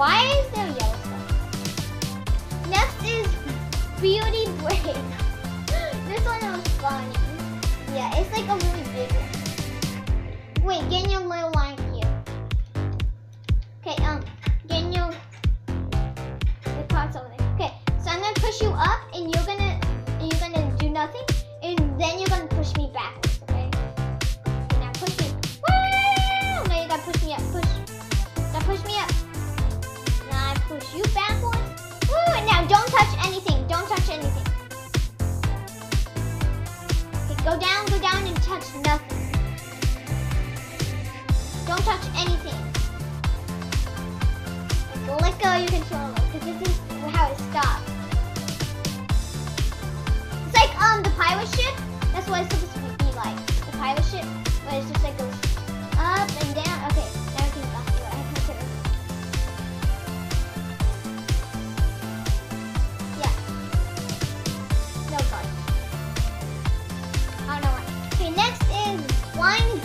Why is there yellow stuff? Next is Beauty Brain. this one was funny. Yeah, it's like a really big one. Wait, get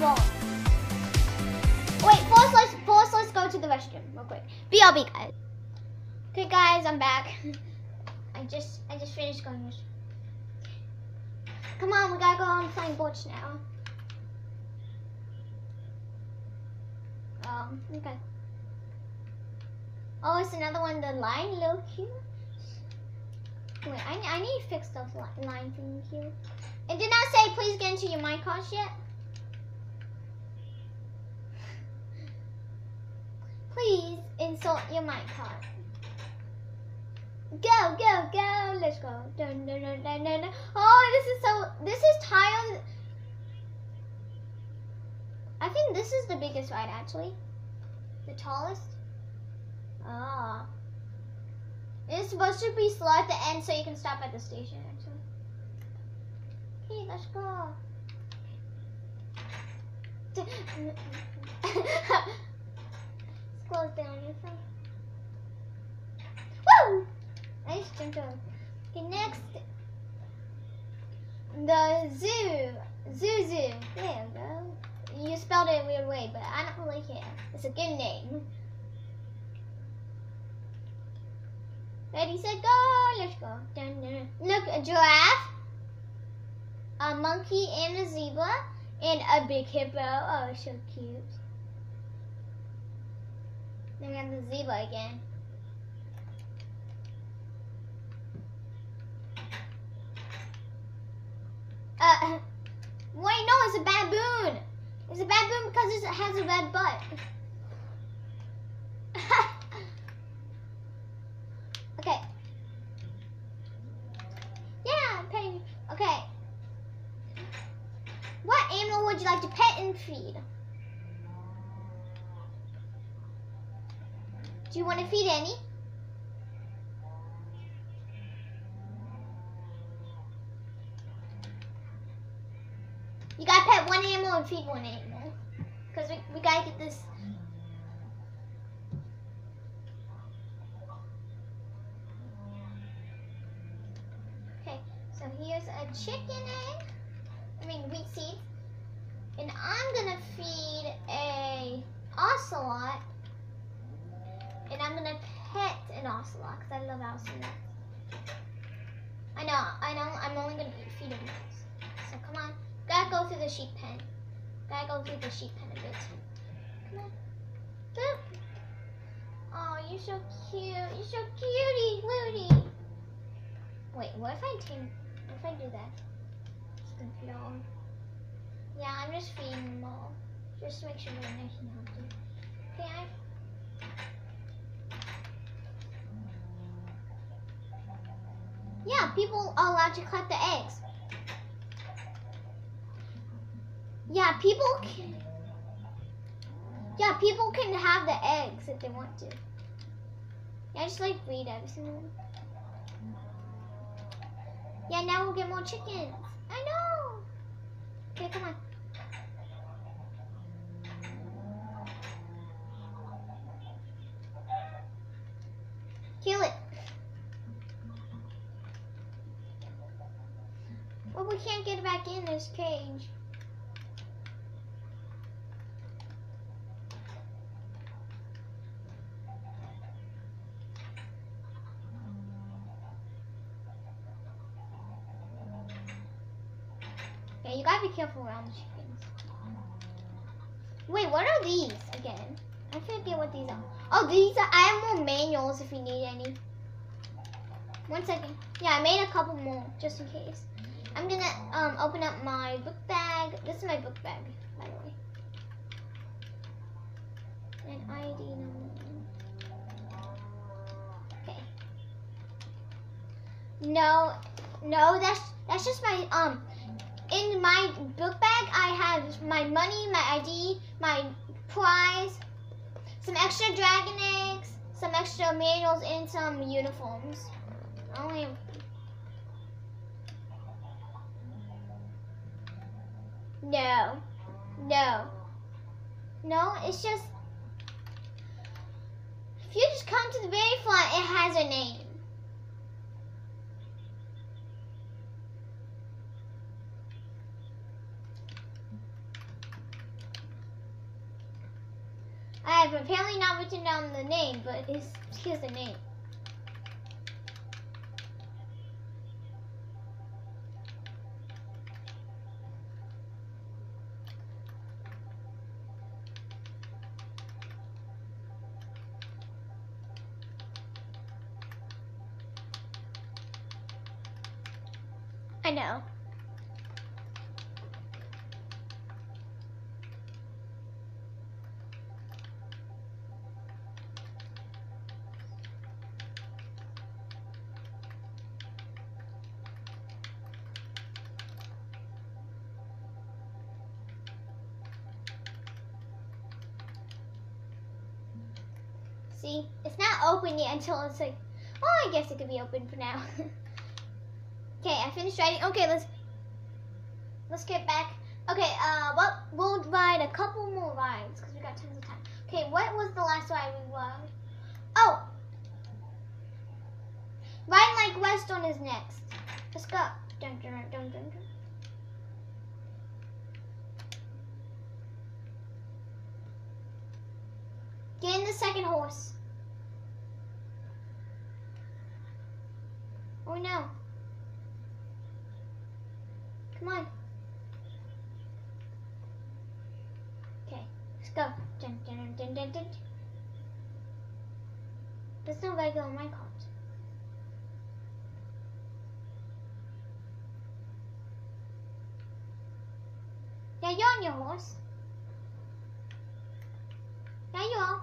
ball. Wait, first let's first let's go to the restroom real quick. BRB guys. Okay guys, I'm back. I just I just finished going to. Come on, we gotta go on playing boards now. Um, okay. Oh, it's another one, the line low here. Wait, I, I need to fix the li- line thing here. It did not say please get into your minecarts yet. Please insert your mic card. Go, go, go. Let's go. Dun, dun, dun, dun, dun, dun. Oh, this is so. This is tile. I think this is the biggest ride, actually. The tallest. Ah. It's supposed to be slow at the end so you can stop at the station, actually. Okay, let's go. Close down your phone. Woo! Nice jump over. Okay, next. The zoo. Zoo zoo. There we go. You spelled it a weird way, but I don't really care. It's a good name. Ready, set, go. Let's go. Dun, dun, dun. Look, a giraffe, a monkey, and a zebra, and a big hippo. Oh, so cute. Then we have the zebra again. Uh, wait, no, it's a baboon. It's a baboon because it has a red butt. okay. Yeah, petting. Okay. What animal would you like to pet and feed? Do you want to feed any? You gotta pet one animal and feed one animal. Because we, we gotta get this. Okay, so here's a chicken egg. I mean, wheat seeds. And I'm gonna feed a ocelot. And I'm gonna pet an ocelot because I love ocelots. I know, I know, I'm only gonna feed him once. So come on. Gotta go through the sheep pen. Gotta go through the sheep pen a bit. Come on. Boop. Oh, you're so cute. You're so cutie, Ludi. Wait, what if I tame? What if I do that? It's gonna feed all. Yeah, I'm just feeding them all. Just to make sure they're nice and healthy. Okay, I. People are allowed to collect the eggs. Yeah, people can. Yeah, people can have the eggs if they want to. Yeah, I just like breed one. Yeah, now we'll get more chickens. I know. Okay, come on. Kill it. Well, we can't get back in this cage. Yeah, you gotta be careful around the chickens. Wait, what are these again? I forget what these are. Oh, these are, I have more manuals if you need any. One second. Yeah, I made a couple more just in case. I'm gonna um, open up my book bag. This is my book bag, by the way. And ID number. Okay. No, no, that's that's just my um. In my book bag, I have my money, my ID, my prize, some extra dragon eggs, some extra manuals, and some uniforms. I only have No. No. No, it's just if you just come to the very front, it has a name. I have apparently not written down the name, but it's, here's the name. I know. See, it's not open yet until it's like, oh, I guess it could be open for now. okay, I finished writing. Okay, let's let's get back. Okay, uh, what we'll ride a couple more rides because we got tons of time. Okay, what was the last ride we rode? Oh, Ride like Weston is next. Let's go. Dun, dun, dun. Get in the second horse. Oh no. Come on. Okay, let's go. Dun, dun, dun, dun, dun. There's no regular on my cart. Yeah, you're on your horse. Yeah, you are.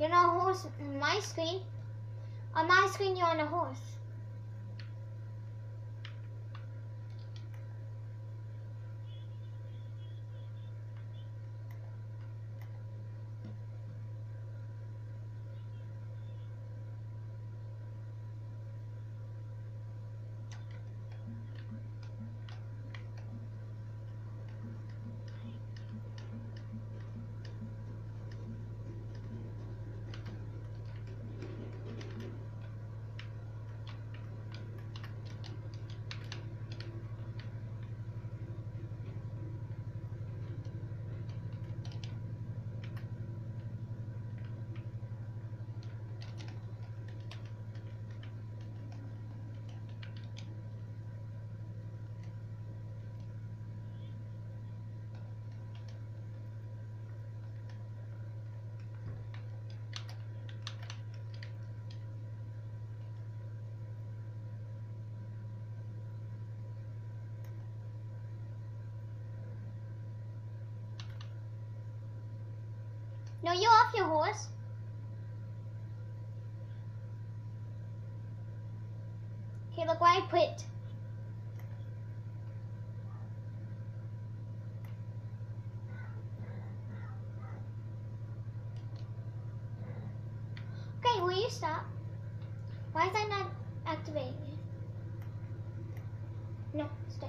You're on a horse on my screen. On my screen, you're on a horse. No, you're off your horse. Okay, look where I put. Okay, will you stop? Why is that not activating it? No, stay.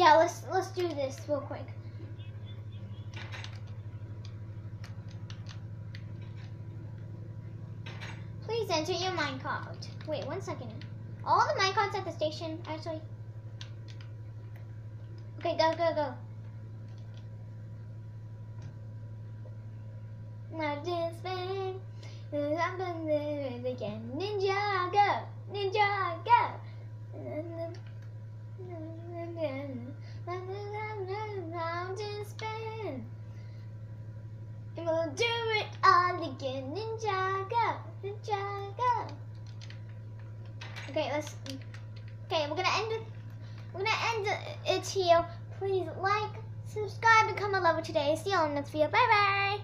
Yeah, let's let's do this real quick. Please enter your minecart. Wait one second. All the minecarts at the station actually Okay, go, go, go. Now just spin. I'm again. Ninja, go! Ninja, go! Mountain spin. And we'll do it all again. Ninja, go! Ninja, go! Okay, let's. Okay, we're gonna end it. We're gonna end it here. Please like, subscribe, and comment below today. See you on the next video. Bye bye.